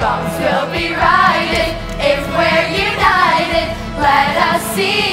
bombs will be righted if we're united. Let us see.